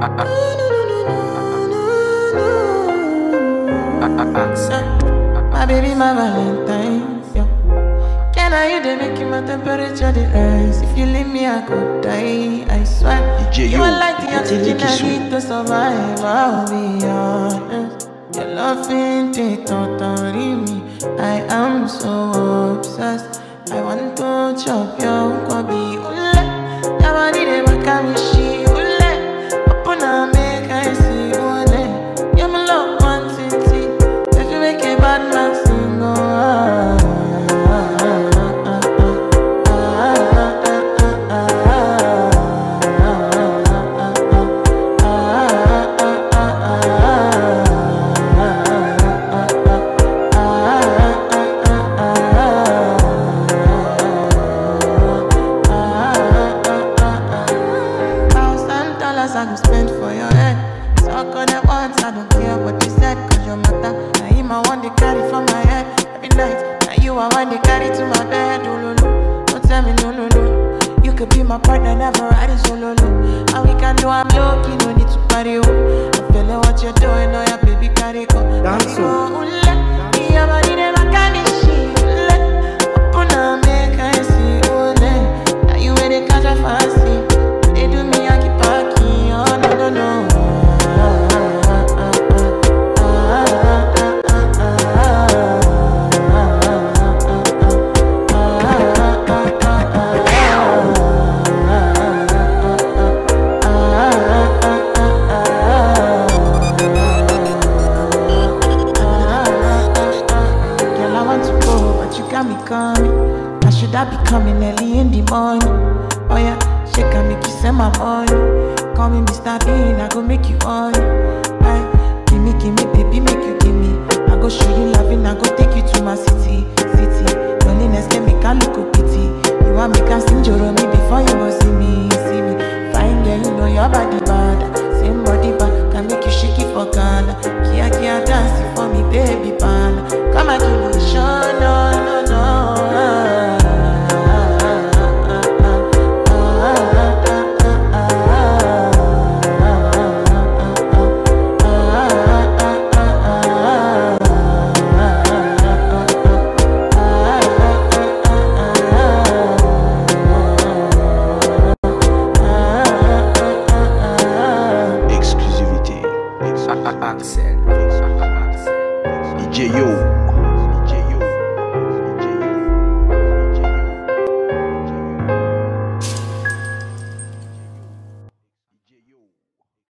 My baby, my Valentine's. Yeah. Can I hear they making my temperature rise? If you leave me, I could die. I swear. DJ, you are like the oxygen I need to survive. I'll be honest. Your love ain't it totally me. I am so obsessed. I want to chop your dollars I go spend for your head. Talk on it once, I don't care what you said, cause your matter. Now him I want to carry for my head every night. Now you I want to carry to my bed. Oh, no, no. Don't tell me no, no, no. You could be my partner, never ride it oh, solo. low. And we can do I'm low key, no need to party. Oh. I'm feeling what you're doing, oh yeah, baby, carry go. Dance me coming. I should I be coming early in the morning? Oh yeah, shake and make you send my money. Call me Mr. Bean, I go make you on. DJ Yo.